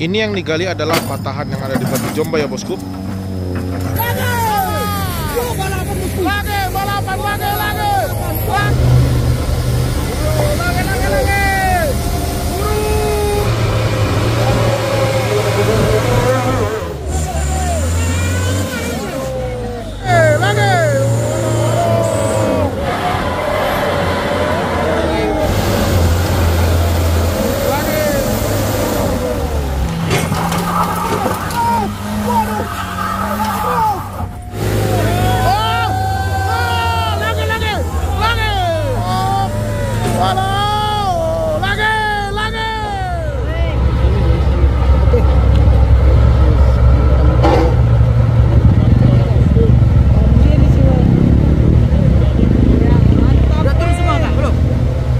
Ini yang digali adalah patahan yang ada di Batu Jomba ya bosku. Lagi, balapan lagi, lagi. Lagi, lagi, lagi. Eh, lagi. Oh, oh, lagi, lagi, lagi. Oh, waduh, lagi, lagi. Udah turun semua kan? Belum?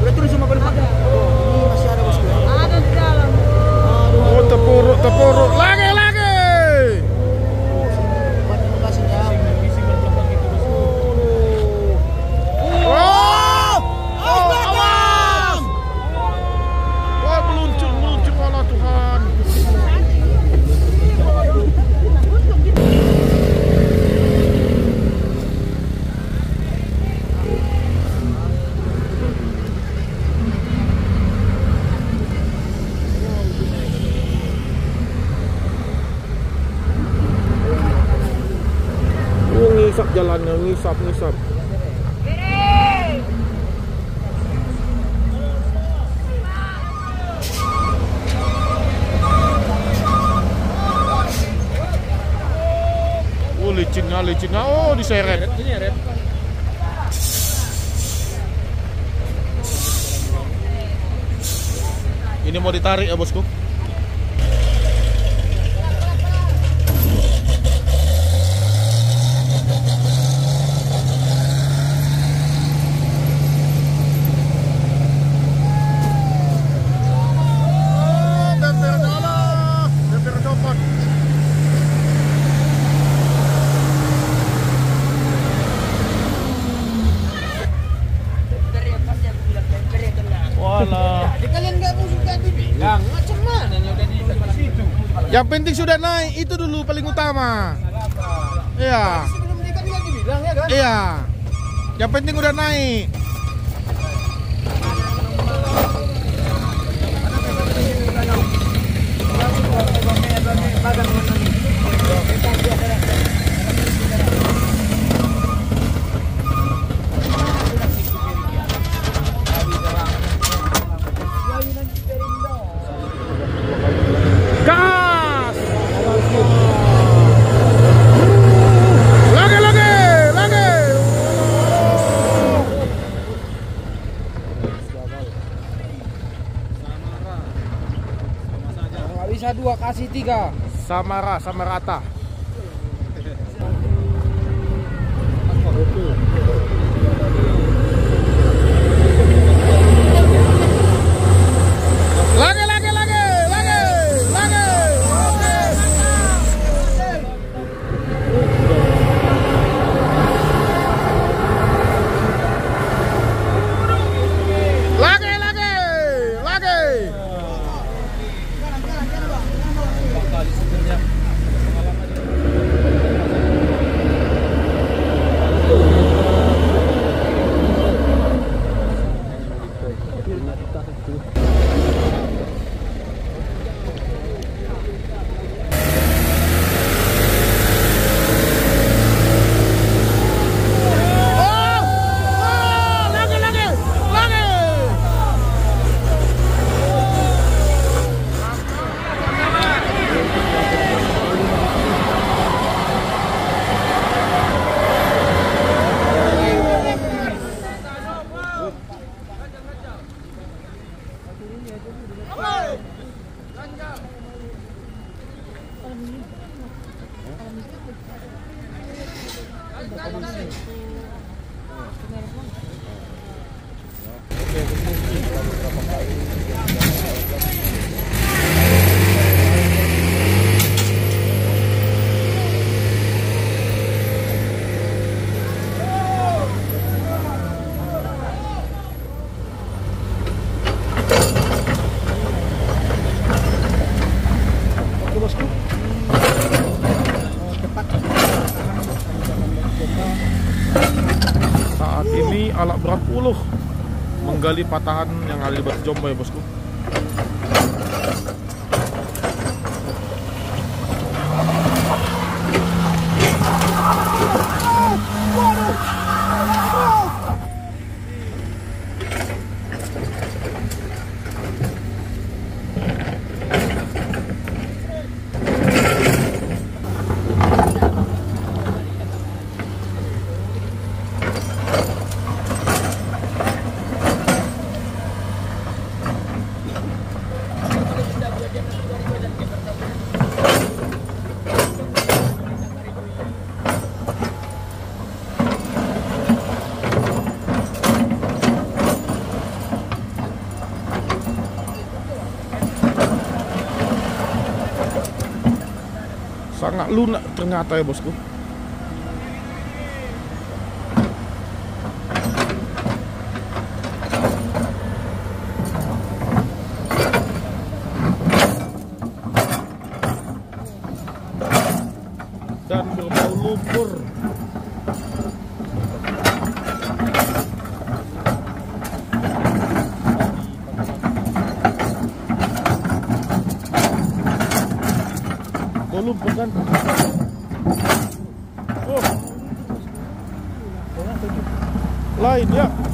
Udah turun semua belum? Ini masih ada bosku ya. Ada di dalam. Oh tepuruk tepuruk lagi lagi. Buat inovasinya. Oh, oh awas. Wah meluncur meluncur malah Tuhan. Oh, ngisap jalannya, ngisap, ngisap. Oh, licinnya, licinnya. Oh, diseret. Ini mau ditarik ya, bosku. Yang penting sudah naik, itu dulu paling utama. Iya. Iya. Yang penting udah naik. Gas! Lagi lagi, lagi. Nggak bisa dua kasih tiga. Sama rata. Ini alat berat puluh menggali patahan yang ada di Batu Jombo ya bosku. Lunak ternyata ya bosku. Bau lumpur kan? Oh. Lain ya.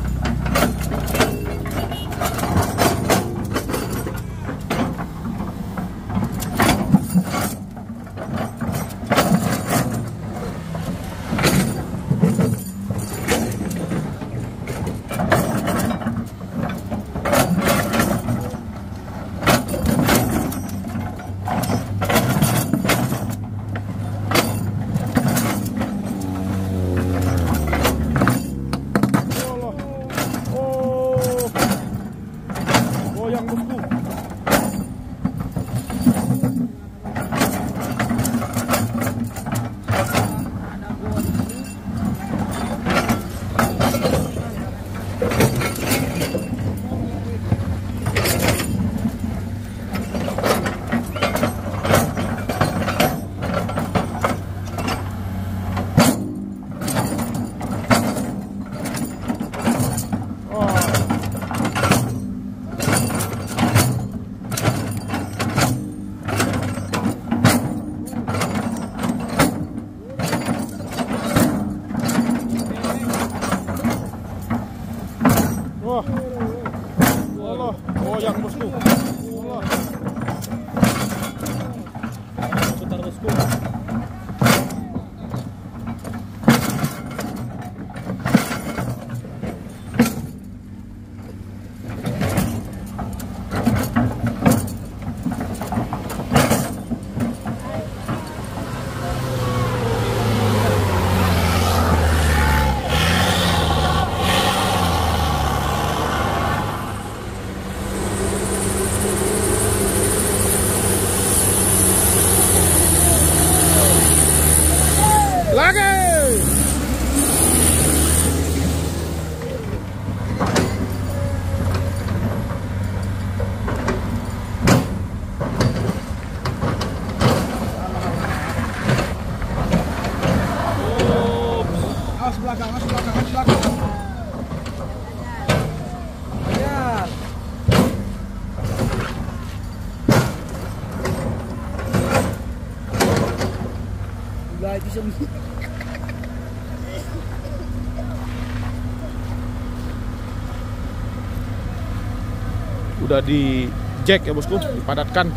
Udah di jack ya bosku, dipadatkan.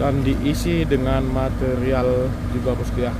Dan diisi dengan material juga bosku ya.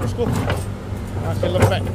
Lunak bosku masih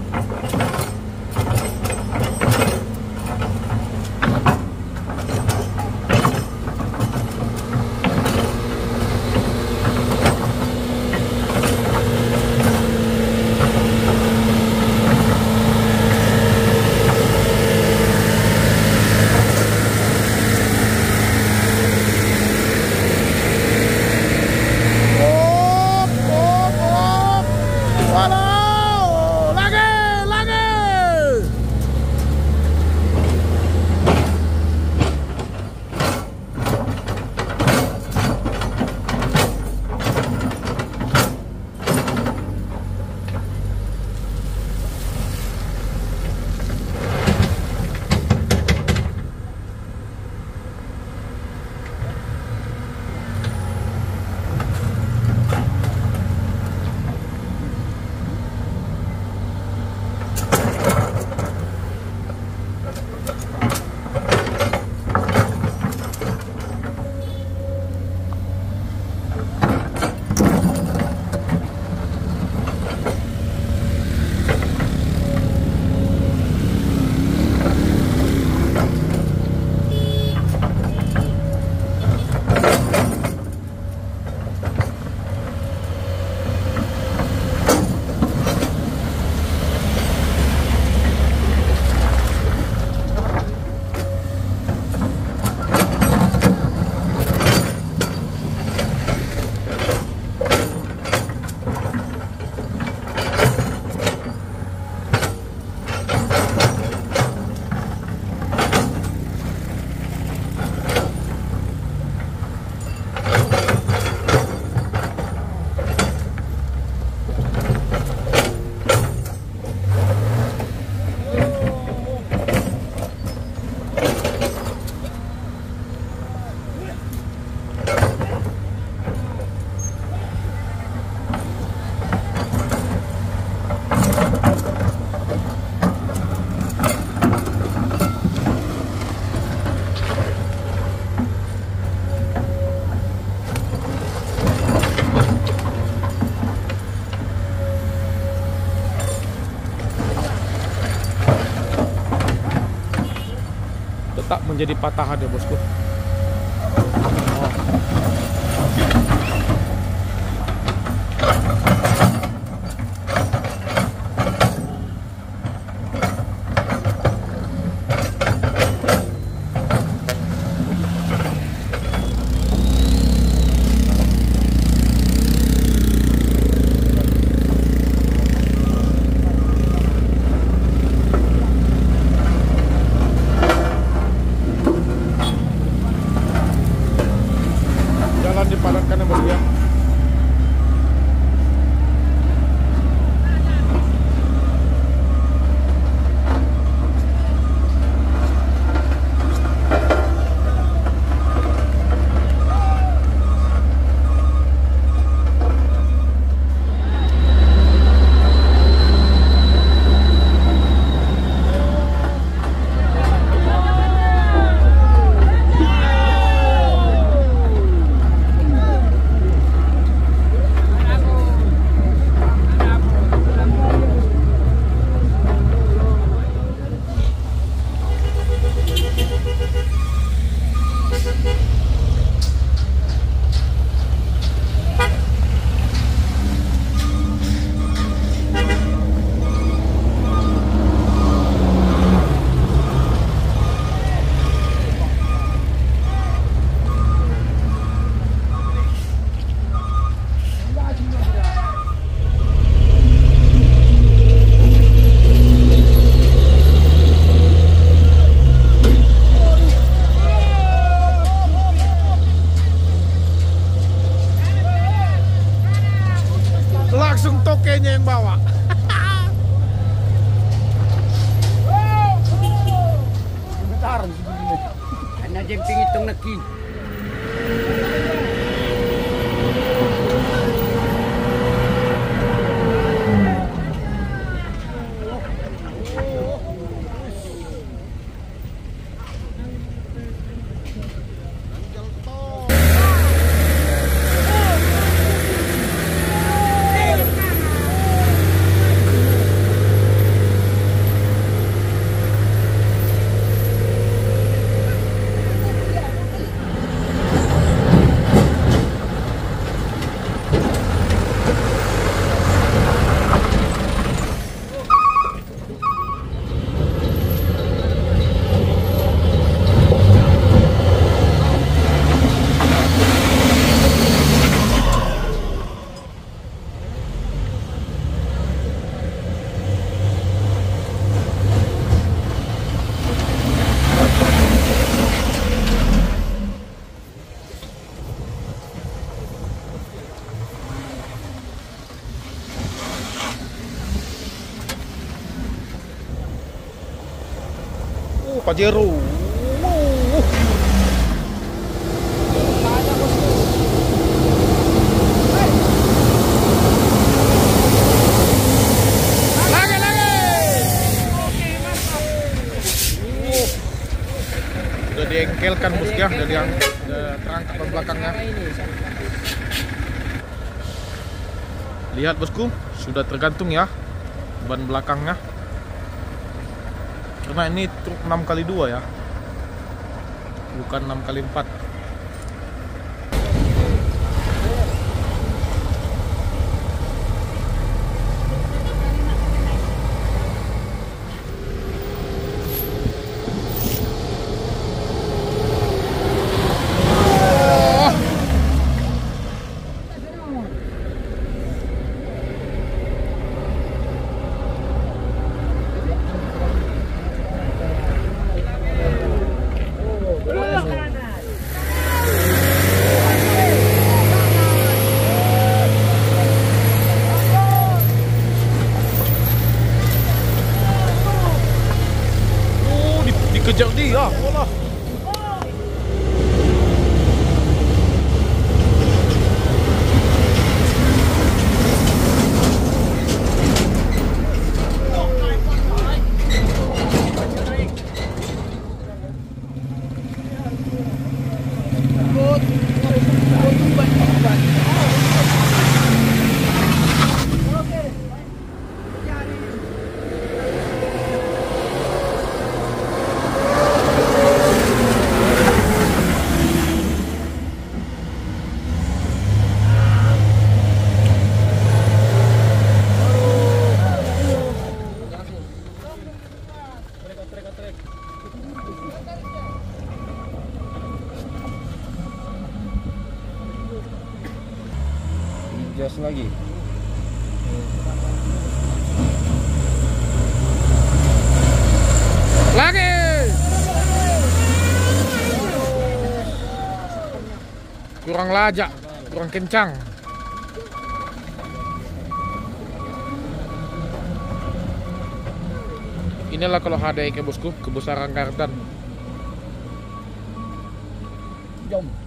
menjadi patahan ya bosku Pajero. Lagi lagi. Diengkelkan bosku ya, udah udah terangkat belakangnya. Lihat bosku, sudah tergantung ya ban belakangnya. Karena ini truk 6 kali 2 ya. Bukan 6 kali 4. Lagi. Lagi. Kurang lajak, kurang kencang. Inilah kalau HDI ke bosku, kebesaran kardan. Jom.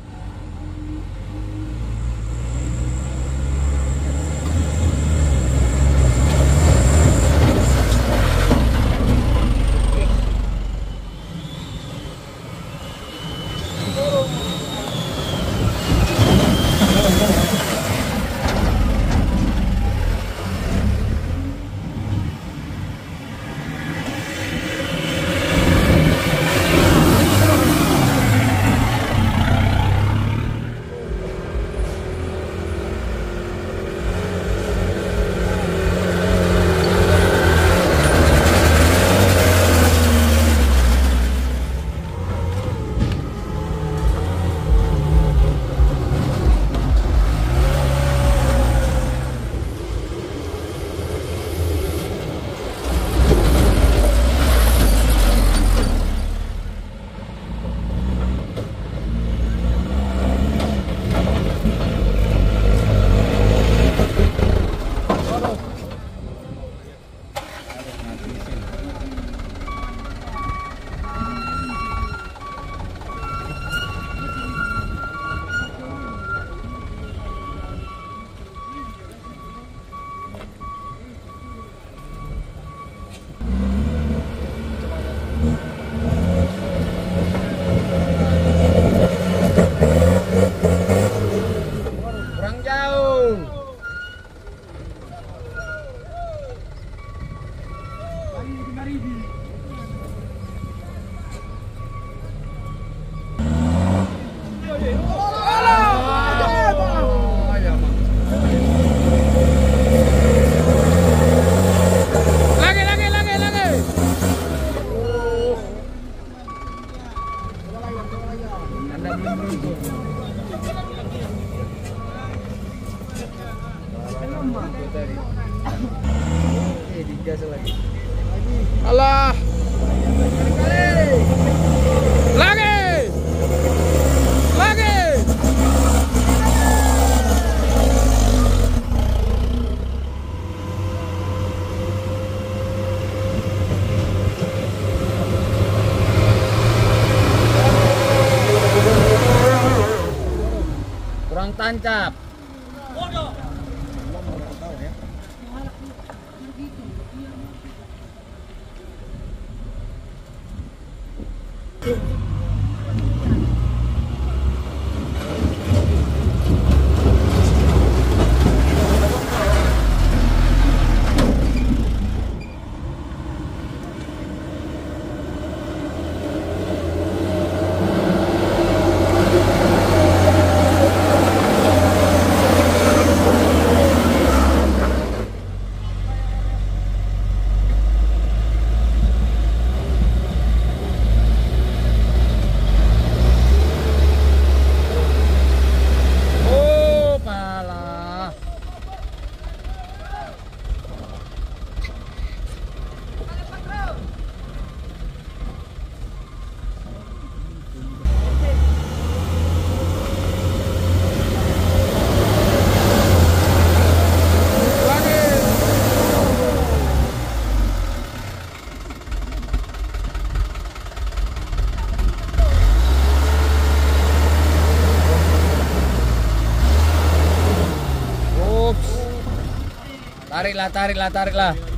Tariklah, tariklah, tariklah. Tarik, tarik.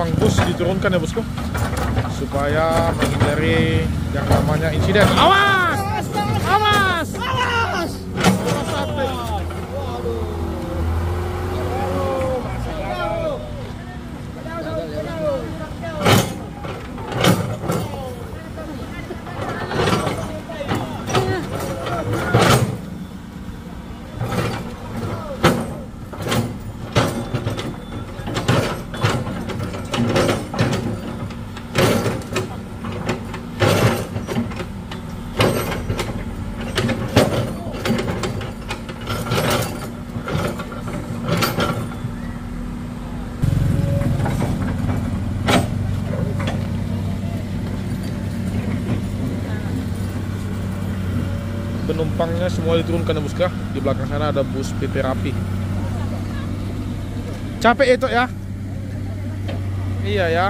Penumpang-penumpang bus diturunkan ya bosku supaya menghindari yang namanya insiden. Awas! Awas! penumpangnya semua diturunkan ya bosku ya. Di belakang sana ada bus PP Rapi. Capek itu ya? Iya ya.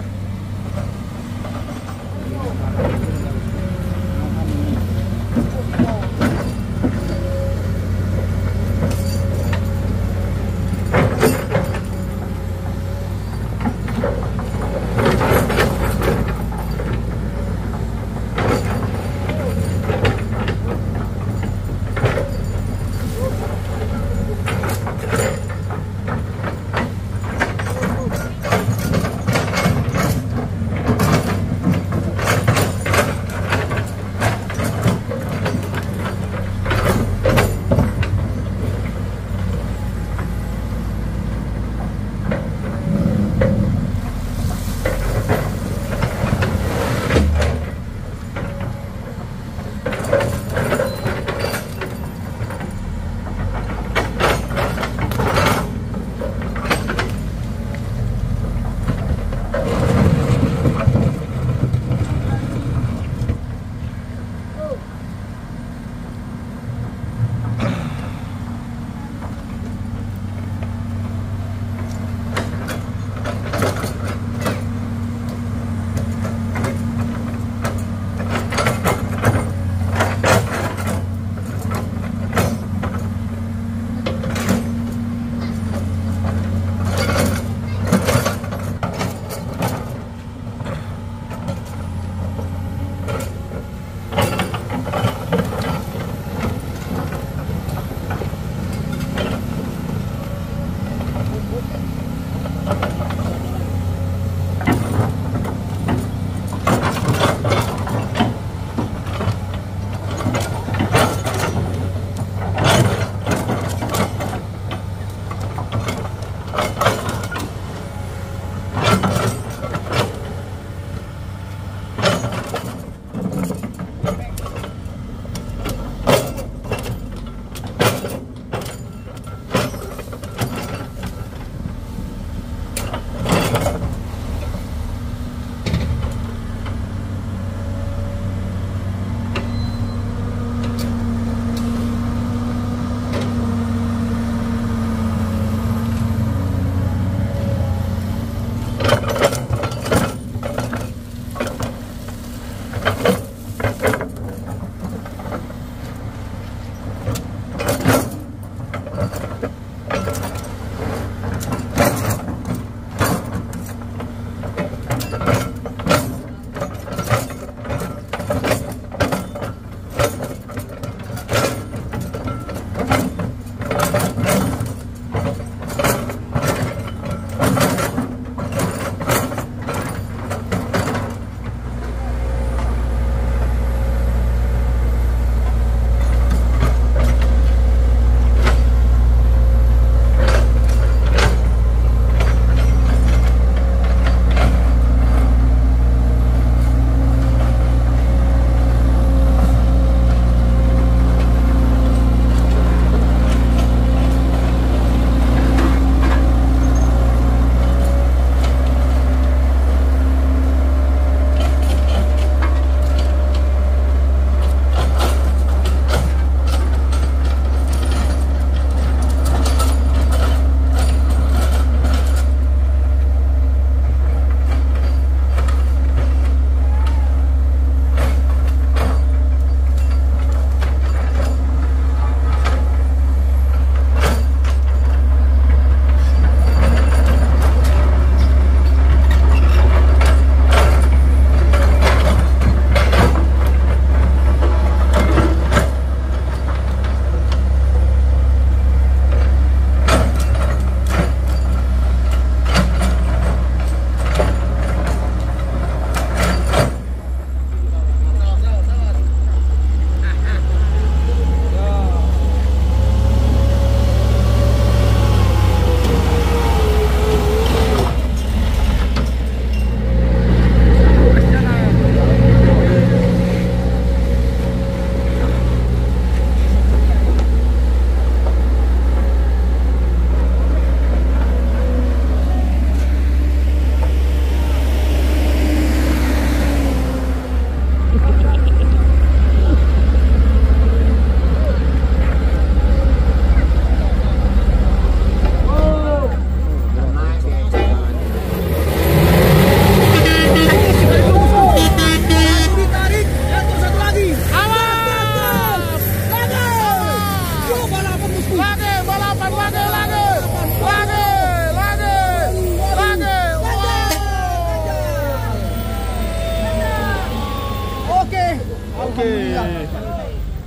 Oke.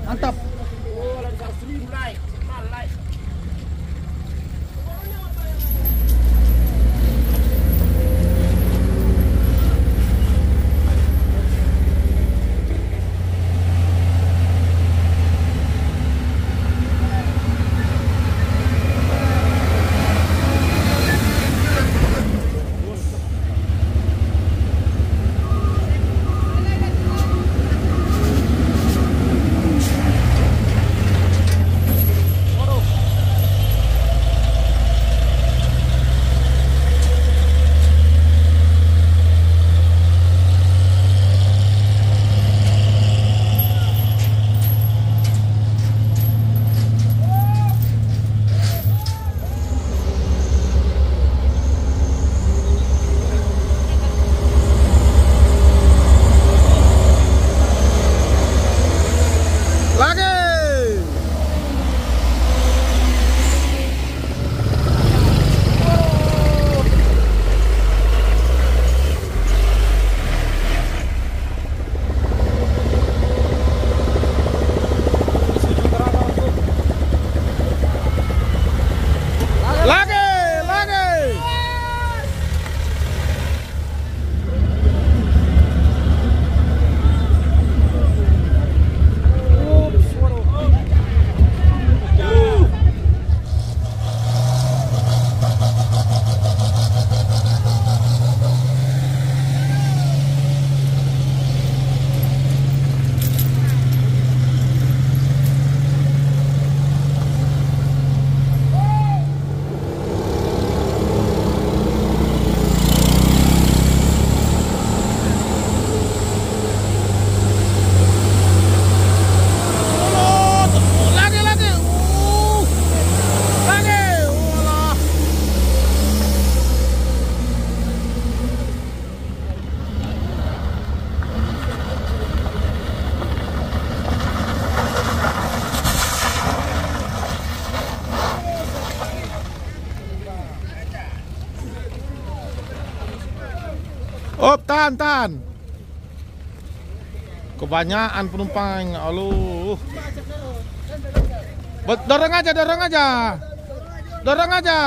Mantap. Lagi. Lagi, lagi. Lagi, lagi. Uh. Lagi. Walah. Op, tahan, tahan. Kebanyakan penumpang, aluh. Dorong aja, dorong aja. Dorong aja.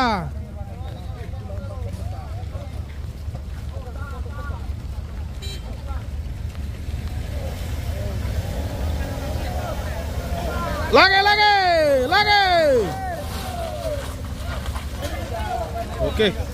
Lagi, lagi, lagi. Oke. Abang